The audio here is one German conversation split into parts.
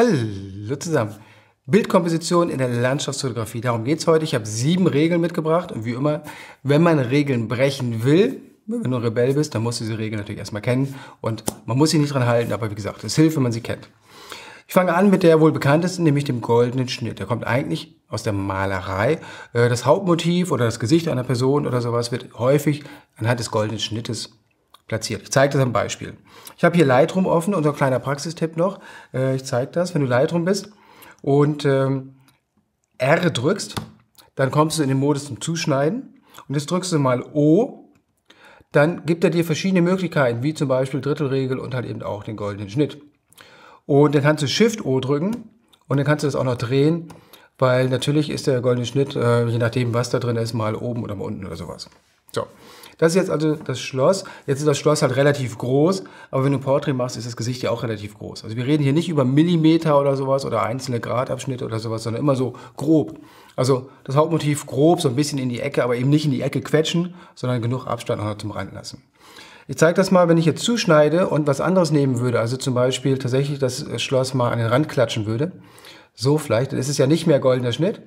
Hallo zusammen. Bildkomposition in der Landschaftsfotografie. Darum geht es heute. Ich habe sieben Regeln mitgebracht. Und wie immer, wenn man Regeln brechen will, wenn du ein Rebell bist, dann musst du diese Regeln natürlich erstmal kennen. Und man muss sie nicht dran halten, aber wie gesagt, es hilft, wenn man sie kennt. Ich fange an mit der wohl bekanntesten, nämlich dem goldenen Schnitt. Der kommt eigentlich aus der Malerei. Äh, das Hauptmotiv oder das Gesicht einer Person oder sowas wird häufig anhand des goldenen Schnittes platziert. Ich zeige das am Beispiel. Ich habe hier Lightroom offen, unser kleiner Praxistipp noch. Äh, ich zeige das, wenn du Lightroom bist und ähm, R drückst, dann kommst du in den Modus zum Zuschneiden und jetzt drückst du mal O, dann gibt er dir verschiedene Möglichkeiten, wie zum Beispiel Drittelregel und halt eben auch den goldenen Schnitt. Und dann kannst du Shift O drücken und dann kannst du das auch noch drehen, weil natürlich ist der goldene Schnitt, äh, je nachdem was da drin ist, mal oben oder mal unten oder sowas. So, das ist jetzt also das Schloss. Jetzt ist das Schloss halt relativ groß, aber wenn du ein Porträt machst, ist das Gesicht ja auch relativ groß. Also wir reden hier nicht über Millimeter oder sowas oder einzelne Gradabschnitte oder sowas, sondern immer so grob. Also das Hauptmotiv grob, so ein bisschen in die Ecke, aber eben nicht in die Ecke quetschen, sondern genug Abstand noch zum Rand lassen. Ich zeige das mal, wenn ich jetzt zuschneide und was anderes nehmen würde, also zum Beispiel tatsächlich das Schloss mal an den Rand klatschen würde, so vielleicht, dann ist es ja nicht mehr goldener Schnitt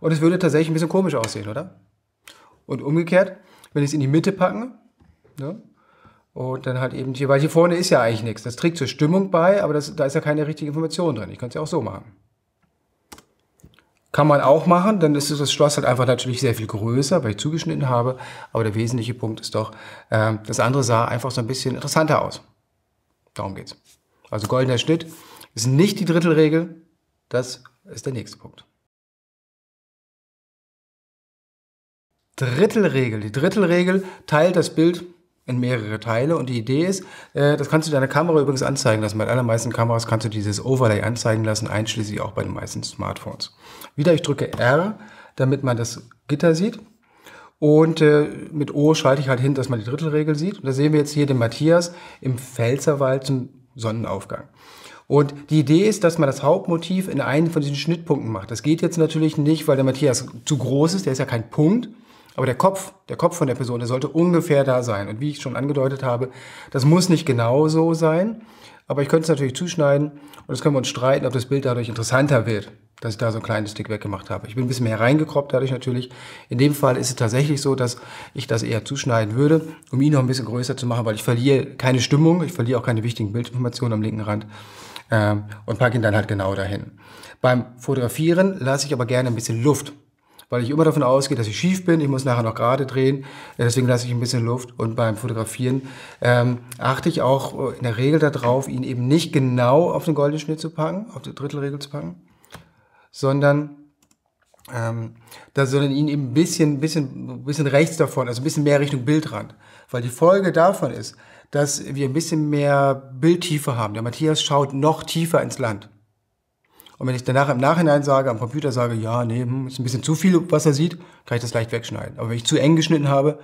und es würde tatsächlich ein bisschen komisch aussehen, oder? Und umgekehrt, wenn ich es in die Mitte packen, ne, und dann halt eben hier, weil hier vorne ist ja eigentlich nichts. Das trägt zur Stimmung bei, aber das, da ist ja keine richtige Information drin. Ich könnte es ja auch so machen. Kann man auch machen, dann ist das Schloss halt einfach natürlich sehr viel größer, weil ich zugeschnitten habe. Aber der wesentliche Punkt ist doch, äh, das andere sah einfach so ein bisschen interessanter aus. Darum geht's. Also goldener Schnitt ist nicht die Drittelregel, das ist der nächste Punkt. Drittelregel. Die Drittelregel teilt das Bild in mehrere Teile und die Idee ist, äh, das kannst du deiner Kamera übrigens anzeigen lassen. Bei allermeisten Kameras kannst du dieses Overlay anzeigen lassen, einschließlich auch bei den meisten Smartphones. Wieder, ich drücke R, damit man das Gitter sieht. Und äh, mit O schalte ich halt hin, dass man die Drittelregel sieht. Und da sehen wir jetzt hier den Matthias im Pfälzerwald zum Sonnenaufgang. Und die Idee ist, dass man das Hauptmotiv in einen von diesen Schnittpunkten macht. Das geht jetzt natürlich nicht, weil der Matthias zu groß ist, der ist ja kein Punkt. Aber der Kopf, der Kopf von der Person, der sollte ungefähr da sein. Und wie ich schon angedeutet habe, das muss nicht genau so sein. Aber ich könnte es natürlich zuschneiden und das können wir uns streiten, ob das Bild dadurch interessanter wird, dass ich da so ein kleines Stück weggemacht habe. Ich bin ein bisschen mehr reingekroppt dadurch natürlich. In dem Fall ist es tatsächlich so, dass ich das eher zuschneiden würde, um ihn noch ein bisschen größer zu machen, weil ich verliere keine Stimmung, ich verliere auch keine wichtigen Bildinformationen am linken Rand ähm, und packe ihn dann halt genau dahin. Beim Fotografieren lasse ich aber gerne ein bisschen Luft weil ich immer davon ausgehe, dass ich schief bin. Ich muss nachher noch gerade drehen. Deswegen lasse ich ein bisschen Luft. Und beim Fotografieren ähm, achte ich auch in der Regel darauf, ihn eben nicht genau auf den goldenen Schnitt zu packen, auf die Drittelregel zu packen, sondern ähm, da sondern ihn eben ein bisschen, bisschen, bisschen rechts davon, also ein bisschen mehr Richtung Bildrand. Weil die Folge davon ist, dass wir ein bisschen mehr Bildtiefe haben. Der Matthias schaut noch tiefer ins Land. Und wenn ich danach im Nachhinein sage, am Computer sage, ja, nee, hm, ist ein bisschen zu viel, was er sieht, kann ich das leicht wegschneiden. Aber wenn ich zu eng geschnitten habe,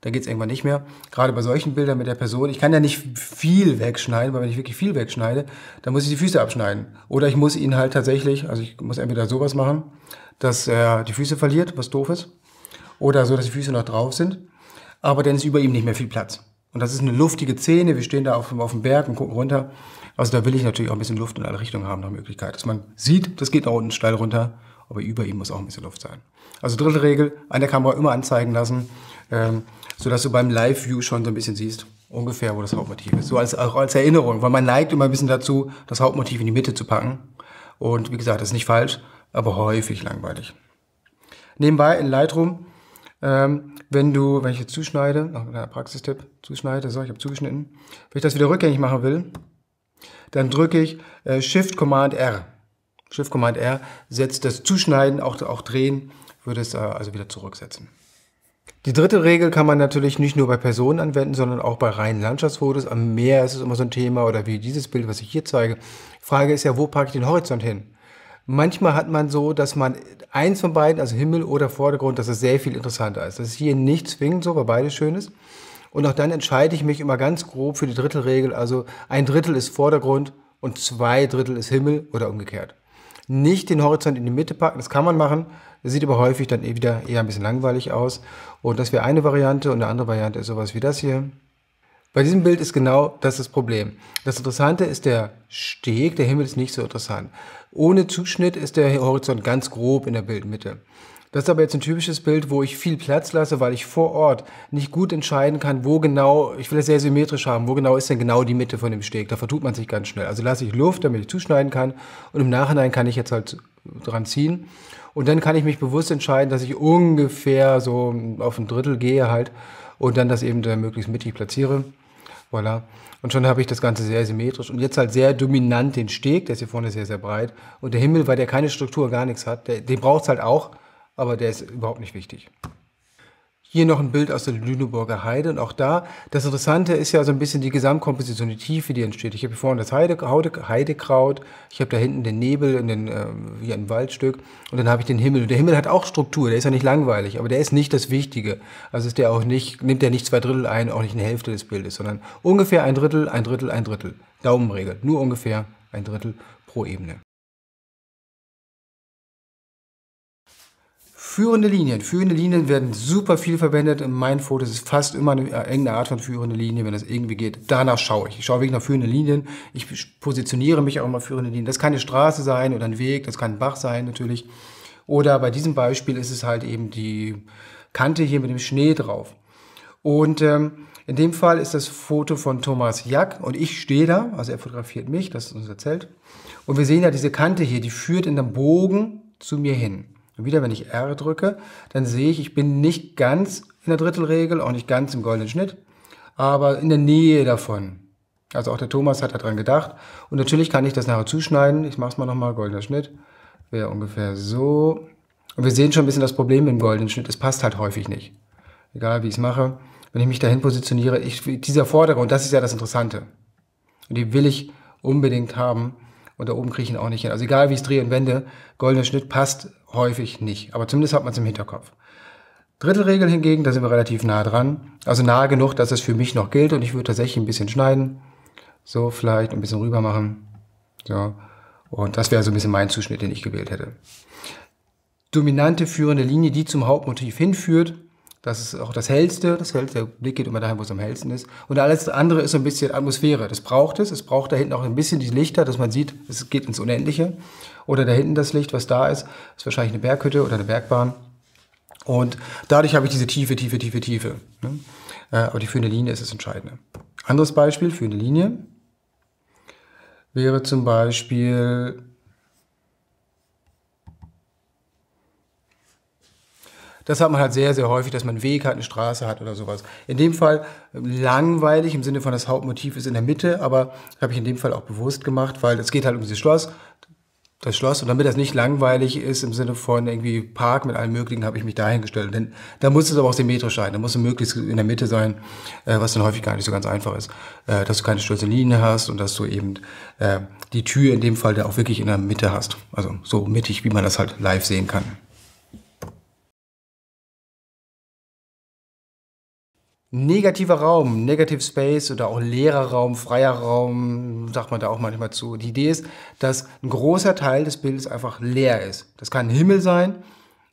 dann geht's irgendwann nicht mehr. Gerade bei solchen Bildern mit der Person, ich kann ja nicht viel wegschneiden, weil wenn ich wirklich viel wegschneide, dann muss ich die Füße abschneiden. Oder ich muss ihn halt tatsächlich, also ich muss entweder sowas machen, dass er die Füße verliert, was doof ist, oder so, dass die Füße noch drauf sind. Aber dann ist über ihm nicht mehr viel Platz. Und das ist eine luftige Szene. Wir stehen da auf, auf dem Berg und gucken runter. Also da will ich natürlich auch ein bisschen Luft in alle Richtungen haben nach Möglichkeit. Dass man sieht, das geht da unten steil runter, aber über ihm muss auch ein bisschen Luft sein. Also dritte Regel, an der Kamera immer anzeigen lassen, ähm, sodass du beim Live-View schon so ein bisschen siehst, ungefähr, wo das Hauptmotiv ist. So als, als Erinnerung, weil man neigt immer ein bisschen dazu, das Hauptmotiv in die Mitte zu packen. Und wie gesagt, das ist nicht falsch, aber häufig langweilig. Nebenbei in Lightroom ähm, wenn du, wenn ich jetzt zuschneide, noch ein Praxistipp, zuschneide, so, ich habe zugeschnitten, wenn ich das wieder rückgängig machen will, dann drücke ich äh, Shift Command R. Shift Command R setzt das Zuschneiden, auch, auch drehen, würde es äh, also wieder zurücksetzen. Die dritte Regel kann man natürlich nicht nur bei Personen anwenden, sondern auch bei reinen Landschaftsfotos. Am Meer ist es immer so ein Thema oder wie dieses Bild, was ich hier zeige. Die Frage ist ja, wo packe ich den Horizont hin? Manchmal hat man so, dass man eins von beiden, also Himmel oder Vordergrund, dass es sehr viel interessanter ist. Das ist hier nicht zwingend so, weil beides schön ist. Und auch dann entscheide ich mich immer ganz grob für die Drittelregel. Also ein Drittel ist Vordergrund und zwei Drittel ist Himmel oder umgekehrt. Nicht den Horizont in die Mitte packen, das kann man machen. Das sieht aber häufig dann eh wieder eher ein bisschen langweilig aus. Und das wäre eine Variante und eine andere Variante ist sowas wie das hier. Bei diesem Bild ist genau das das Problem. Das Interessante ist der Steg, der Himmel ist nicht so interessant. Ohne Zuschnitt ist der Horizont ganz grob in der Bildmitte. Das ist aber jetzt ein typisches Bild, wo ich viel Platz lasse, weil ich vor Ort nicht gut entscheiden kann, wo genau, ich will es sehr symmetrisch haben, wo genau ist denn genau die Mitte von dem Steg. Da vertut man sich ganz schnell. Also lasse ich Luft, damit ich zuschneiden kann und im Nachhinein kann ich jetzt halt dran ziehen. Und dann kann ich mich bewusst entscheiden, dass ich ungefähr so auf ein Drittel gehe halt und dann das eben möglichst mittig platziere. Voilà. Und schon habe ich das Ganze sehr symmetrisch und jetzt halt sehr dominant den Steg, der ist hier vorne sehr, sehr breit. Und der Himmel, weil der keine Struktur, gar nichts hat, der, den braucht es halt auch, aber der ist überhaupt nicht wichtig. Hier noch ein Bild aus der Lüneburger Heide und auch da, das Interessante ist ja so ein bisschen die Gesamtkomposition, die Tiefe, die entsteht. Ich habe hier vorne das Heide, Heidekraut, ich habe da hinten den Nebel, in den, äh, wie ein Waldstück und dann habe ich den Himmel. Und der Himmel hat auch Struktur, der ist ja nicht langweilig, aber der ist nicht das Wichtige. Also ist der auch nicht, nimmt der nicht zwei Drittel ein, auch nicht eine Hälfte des Bildes, sondern ungefähr ein Drittel, ein Drittel, ein Drittel. Daumenregel, nur ungefähr ein Drittel pro Ebene. Führende Linien. Führende Linien werden super viel verwendet. In meinen Fotos ist fast immer eine äh, irgendeine Art von führende Linie, wenn das irgendwie geht. Danach schaue ich. Ich schaue wirklich nach führenden Linien. Ich positioniere mich auch immer führende Linien. Das kann eine Straße sein oder ein Weg, das kann ein Bach sein natürlich. Oder bei diesem Beispiel ist es halt eben die Kante hier mit dem Schnee drauf. Und ähm, in dem Fall ist das Foto von Thomas Jack und ich stehe da, also er fotografiert mich, das ist unser Zelt. Und wir sehen ja diese Kante hier, die führt in einem Bogen zu mir hin. Und wieder, wenn ich R drücke, dann sehe ich, ich bin nicht ganz in der Drittelregel, auch nicht ganz im goldenen Schnitt, aber in der Nähe davon. Also auch der Thomas hat daran gedacht. Und natürlich kann ich das nachher zuschneiden. Ich mache es mal nochmal, goldener Schnitt. Wäre ungefähr so. Und wir sehen schon ein bisschen das Problem im goldenen Schnitt. Es passt halt häufig nicht. Egal wie ich es mache. Wenn ich mich dahin positioniere, ich, dieser vordere, und das ist ja das Interessante. Und die will ich unbedingt haben. Und da oben kriege ich ihn auch nicht hin. Also egal wie ich es drehe und wende, goldener Schnitt passt häufig nicht. Aber zumindest hat man es im Hinterkopf. Drittelregel hingegen, da sind wir relativ nah dran. Also nahe genug, dass es für mich noch gilt und ich würde tatsächlich ein bisschen schneiden. So, vielleicht ein bisschen rüber machen. So. Und das wäre so ein bisschen mein Zuschnitt, den ich gewählt hätte. Dominante führende Linie, die zum Hauptmotiv hinführt. Das ist auch das Hellste. Das Hellste, der Blick geht immer dahin, wo es am hellsten ist. Und alles andere ist so ein bisschen Atmosphäre. Das braucht es. Es braucht da hinten auch ein bisschen die Lichter, dass man sieht, es geht ins Unendliche. Oder da hinten das Licht, was da ist, ist wahrscheinlich eine Berghütte oder eine Bergbahn. Und dadurch habe ich diese Tiefe, Tiefe, Tiefe, Tiefe. Ne? Äh, aber die führende Linie ist das Entscheidende. Anderes Beispiel, führende Linie, wäre zum Beispiel Das hat man halt sehr, sehr häufig, dass man einen Weg hat, eine Straße hat oder sowas. In dem Fall langweilig im Sinne von das Hauptmotiv ist in der Mitte, aber habe ich in dem Fall auch bewusst gemacht, weil es geht halt um dieses Schloss. Das Schloss und damit das nicht langweilig ist im Sinne von irgendwie Park mit allem Möglichen, habe ich mich dahingestellt. Denn da muss es aber auch symmetrisch sein. Da muss es möglichst in der Mitte sein, äh, was dann häufig gar nicht so ganz einfach ist. Äh, dass du keine stolze Linie hast und dass du eben äh, die Tür in dem Fall da auch wirklich in der Mitte hast. Also so mittig, wie man das halt live sehen kann. Negativer Raum, Negative Space oder auch leerer Raum, freier Raum, sagt man da auch manchmal zu. Die Idee ist, dass ein großer Teil des Bildes einfach leer ist. Das kann Himmel sein,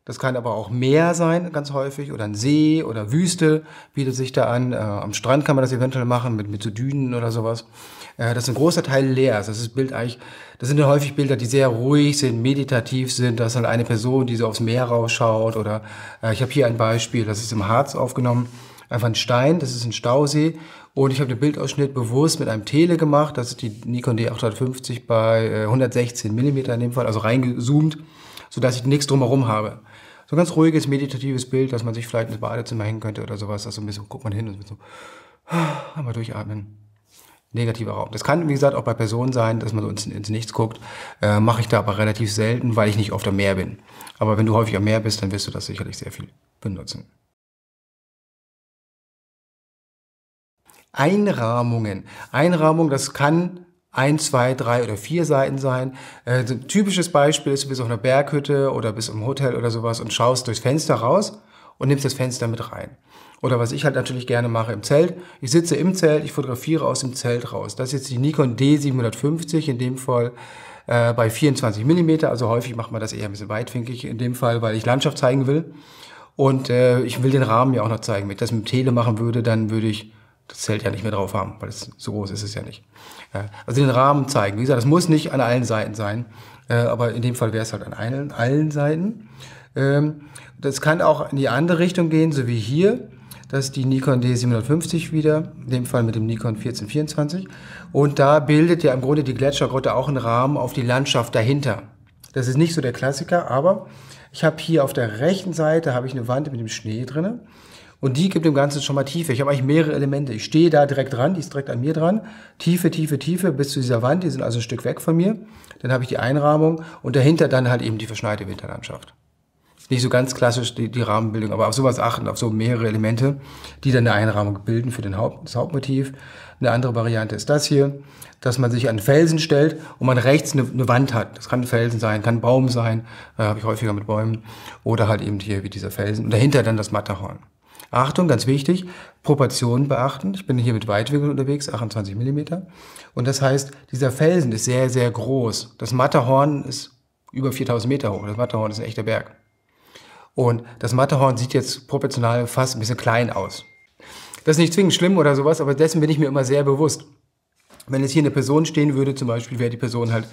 das kann aber auch Meer sein, ganz häufig, oder ein See oder Wüste bietet sich da an. Äh, am Strand kann man das eventuell machen, mit, mit so Dünen oder sowas. Äh, das ist ein großer Teil leer. Das ist Bild eigentlich, das sind ja häufig Bilder, die sehr ruhig sind, meditativ sind. Da ist halt eine Person, die so aufs Meer rausschaut. Oder äh, ich habe hier ein Beispiel, das ist im Harz aufgenommen einfach ein Stein, das ist ein Stausee. Und ich habe den Bildausschnitt bewusst mit einem Tele gemacht. Das ist die Nikon D850 bei 116 mm in dem Fall, also reingezoomt, sodass ich nichts drumherum habe. So ein ganz ruhiges, meditatives Bild, dass man sich vielleicht ins Badezimmer hängen könnte oder sowas. Also ein bisschen guckt man hin und so einmal durchatmen. Negativer Raum. Das kann, wie gesagt, auch bei Personen sein, dass man so ins, ins Nichts guckt. Äh, Mache ich da aber relativ selten, weil ich nicht oft am Meer bin. Aber wenn du häufig am Meer bist, dann wirst du das sicherlich sehr viel benutzen. Einrahmungen. Einrahmung, das kann ein, zwei, drei oder vier Seiten sein. Äh, ein typisches Beispiel ist, du bist auf einer Berghütte oder bist im Hotel oder sowas und schaust durchs Fenster raus und nimmst das Fenster mit rein. Oder was ich halt natürlich gerne mache im Zelt. Ich sitze im Zelt, ich fotografiere aus dem Zelt raus. Das ist jetzt die Nikon D750, in dem Fall äh, bei 24 mm. Also häufig macht man das eher ein bisschen weitwinklig in dem Fall, weil ich Landschaft zeigen will. Und äh, ich will den Rahmen ja auch noch zeigen. Wenn ich das mit dem Tele machen würde, dann würde ich das Zelt ja nicht mehr drauf haben, weil es so groß ist es ja nicht. Also den Rahmen zeigen. Wie gesagt, das muss nicht an allen Seiten sein, äh, aber in dem Fall wäre es halt an allen, allen Seiten. Ähm, das kann auch in die andere Richtung gehen, so wie hier. Das ist die Nikon D750 wieder, in dem Fall mit dem Nikon 1424. Und da bildet ja im Grunde die Gletschergrotte auch einen Rahmen auf die Landschaft dahinter. Das ist nicht so der Klassiker, aber ich habe hier auf der rechten Seite habe ich eine Wand mit dem Schnee drinne und die gibt dem Ganzen schon mal Tiefe. Ich habe eigentlich mehrere Elemente. Ich stehe da direkt dran, die ist direkt an mir dran. Tiefe, Tiefe, Tiefe bis zu dieser Wand, die sind also ein Stück weg von mir. Dann habe ich die Einrahmung und dahinter dann halt eben die verschneite Winterlandschaft nicht so ganz klassisch die, die Rahmenbildung, aber auf sowas achten, auf so mehrere Elemente, die dann eine Einrahmung bilden für den Haupt, das Hauptmotiv. Eine andere Variante ist das hier, dass man sich an Felsen stellt und man rechts eine, eine Wand hat. Das kann ein Felsen sein, kann ein Baum sein, äh, habe ich häufiger mit Bäumen, oder halt eben hier wie dieser Felsen. Und dahinter dann das Matterhorn. Achtung, ganz wichtig, Proportionen beachten. Ich bin hier mit Weitwinkel unterwegs, 28 Millimeter. Und das heißt, dieser Felsen ist sehr, sehr groß. Das Matterhorn ist über 4000 Meter hoch. Das Matterhorn ist ein echter Berg. Und das Matterhorn sieht jetzt proportional fast ein bisschen klein aus. Das ist nicht zwingend schlimm oder sowas, aber dessen bin ich mir immer sehr bewusst. Wenn jetzt hier eine Person stehen würde, zum Beispiel, wäre die Person halt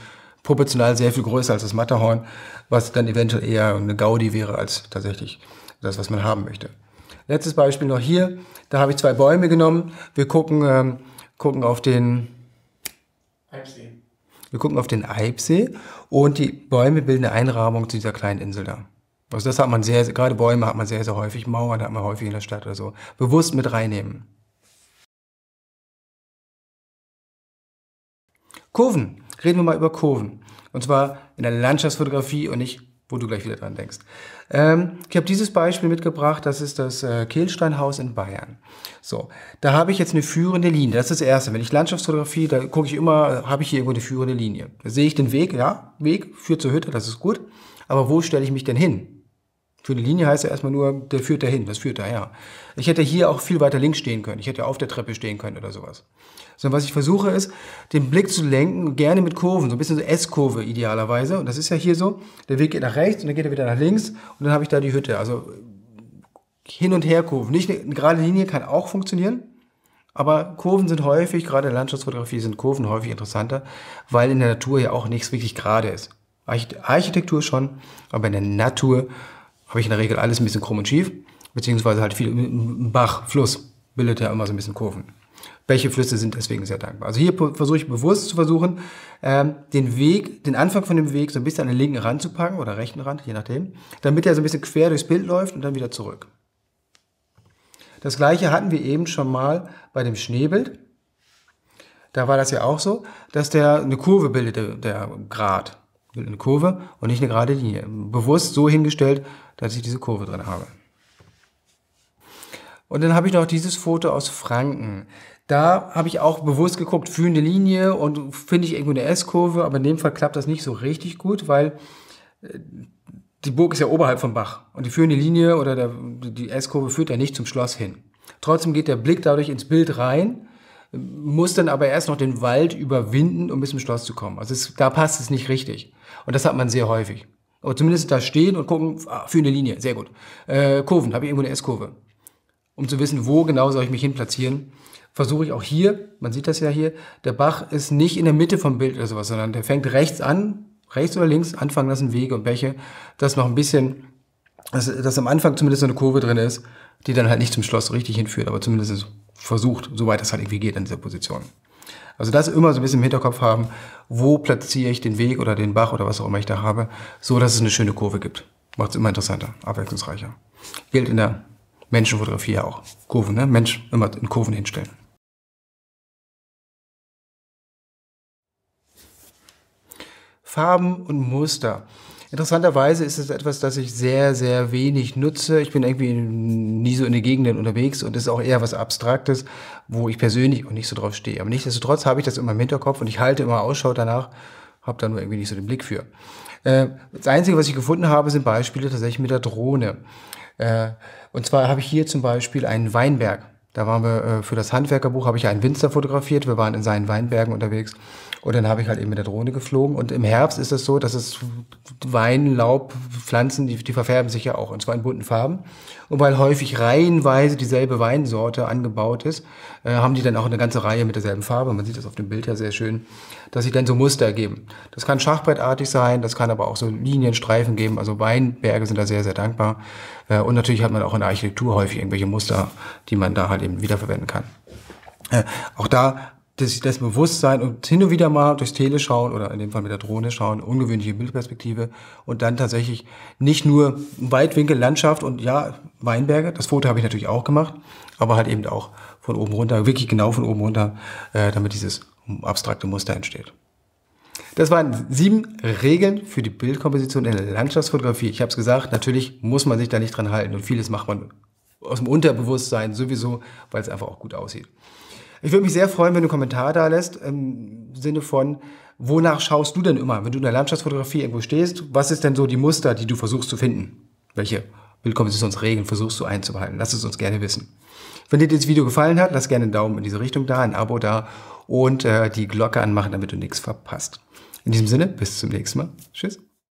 proportional sehr viel größer als das Matterhorn, was dann eventuell eher eine Gaudi wäre als tatsächlich das, was man haben möchte. Letztes Beispiel noch hier. Da habe ich zwei Bäume genommen. Wir gucken, ähm, gucken auf den Eibsee. Wir gucken auf den Eibsee und die Bäume bilden eine Einrahmung zu dieser kleinen Insel da. Also das hat man sehr, gerade Bäume hat man sehr, sehr häufig, Mauern hat man häufig in der Stadt oder so. Bewusst mit reinnehmen. Kurven. Reden wir mal über Kurven. Und zwar in der Landschaftsfotografie und nicht, wo du gleich wieder dran denkst. Ähm, ich habe dieses Beispiel mitgebracht, das ist das äh, Kehlsteinhaus in Bayern. So, da habe ich jetzt eine führende Linie. Das ist das Erste. Wenn ich Landschaftsfotografie, da gucke ich immer, habe ich hier irgendwo eine führende Linie. Da sehe ich den Weg, ja, Weg führt zur Hütte, das ist gut. Aber wo stelle ich mich denn hin? Eine Linie heißt ja erstmal nur, der führt dahin, das führt daher. Ich hätte hier auch viel weiter links stehen können. Ich hätte auf der Treppe stehen können oder sowas. Sondern was ich versuche ist, den Blick zu lenken, gerne mit Kurven, so ein bisschen so S-Kurve idealerweise. Und das ist ja hier so. Der Weg geht nach rechts und dann geht er wieder nach links und dann habe ich da die Hütte. Also hin und her Kurven. Nicht eine gerade Linie kann auch funktionieren. Aber Kurven sind häufig, gerade in der Landschaftsfotografie sind Kurven häufig interessanter, weil in der Natur ja auch nichts wirklich gerade ist. Architektur schon, aber in der Natur habe ich in der Regel alles ein bisschen krumm und schief, beziehungsweise halt viel Bach, Fluss bildet ja immer so ein bisschen Kurven. Welche Flüsse sind deswegen sehr dankbar. Also hier versuche ich bewusst zu versuchen, ähm, den Weg, den Anfang von dem Weg so ein bisschen an den linken Rand zu packen oder rechten Rand, je nachdem, damit er so ein bisschen quer durchs Bild läuft und dann wieder zurück. Das gleiche hatten wir eben schon mal bei dem Schneebild. Da war das ja auch so, dass der eine Kurve bildete, der Grad eine Kurve und nicht eine gerade Linie. Bewusst so hingestellt, dass ich diese Kurve drin habe. Und dann habe ich noch dieses Foto aus Franken. Da habe ich auch bewusst geguckt, führende Linie und finde ich irgendwo eine S-Kurve, aber in dem Fall klappt das nicht so richtig gut, weil äh, die Burg ist ja oberhalb vom Bach und die führende Linie oder der, die S-Kurve führt ja nicht zum Schloss hin. Trotzdem geht der Blick dadurch ins Bild rein muss dann aber erst noch den Wald überwinden, um bis zum Schloss zu kommen. Also es, da passt es nicht richtig. Und das hat man sehr häufig. Oder zumindest da stehen und gucken, ah, für eine Linie, sehr gut. Äh, Kurven, habe ich irgendwo eine S-Kurve. Um zu wissen, wo genau soll ich mich hin platzieren, versuche ich auch hier, man sieht das ja hier, der Bach ist nicht in der Mitte vom Bild oder sowas, sondern der fängt rechts an, rechts oder links, anfangen lassen Wege und Bäche, dass noch ein bisschen, dass, dass am Anfang zumindest so eine Kurve drin ist, die dann halt nicht zum Schloss richtig hinführt, aber zumindest versucht, soweit es halt irgendwie geht in dieser Position. Also das immer so ein bisschen im Hinterkopf haben, wo platziere ich den Weg oder den Bach oder was auch immer ich da habe, so dass es eine schöne Kurve gibt. Macht es immer interessanter, abwechslungsreicher. Gilt in der Menschenfotografie ja auch. Kurven, ne? Mensch immer in Kurven hinstellen. Farben und Muster. Interessanterweise ist es etwas, das ich sehr, sehr wenig nutze. Ich bin irgendwie nie so in den Gegenden unterwegs und ist auch eher was Abstraktes, wo ich persönlich auch nicht so drauf stehe. Aber nichtsdestotrotz habe ich das immer im Hinterkopf und ich halte immer Ausschau danach, habe da nur irgendwie nicht so den Blick für. Äh, das Einzige, was ich gefunden habe, sind Beispiele tatsächlich mit der Drohne. Äh, und zwar habe ich hier zum Beispiel einen Weinberg. Da waren wir äh, für das Handwerkerbuch, habe ich einen Winzer fotografiert. Wir waren in seinen Weinbergen unterwegs. Und dann habe ich halt eben mit der Drohne geflogen. Und im Herbst ist es so, dass es Wein, Laub, Pflanzen, die, die verfärben sich ja auch, und zwar in bunten Farben. Und weil häufig reihenweise dieselbe Weinsorte angebaut ist, äh, haben die dann auch eine ganze Reihe mit derselben Farbe. Man sieht das auf dem Bild ja sehr schön, dass sich dann so Muster ergeben. Das kann schachbrettartig sein, das kann aber auch so Linienstreifen geben. Also Weinberge sind da sehr, sehr dankbar. Äh, und natürlich hat man auch in der Architektur häufig irgendwelche Muster, die man da halt eben wiederverwenden kann. Äh, auch da das, das Bewusstsein und hin und wieder mal durchs Tele schauen oder in dem Fall mit der Drohne schauen, ungewöhnliche Bildperspektive und dann tatsächlich nicht nur Weitwinkel, Landschaft und ja, Weinberge, das Foto habe ich natürlich auch gemacht, aber halt eben auch von oben runter, wirklich genau von oben runter, äh, damit dieses abstrakte Muster entsteht. Das waren sieben Regeln für die Bildkomposition in der Landschaftsfotografie. Ich habe es gesagt, natürlich muss man sich da nicht dran halten und vieles macht man aus dem Unterbewusstsein sowieso, weil es einfach auch gut aussieht. Ich würde mich sehr freuen, wenn du einen Kommentar da lässt, im Sinne von, wonach schaust du denn immer, wenn du in der Landschaftsfotografie irgendwo stehst? Was ist denn so die Muster, die du versuchst zu finden? Welche Bildkompositionsregeln versuchst du einzubehalten? Lass es uns gerne wissen. Wenn dir dieses Video gefallen hat, lass gerne einen Daumen in diese Richtung da, ein Abo da und äh, die Glocke anmachen, damit du nichts verpasst. In diesem Sinne, bis zum nächsten Mal. Tschüss.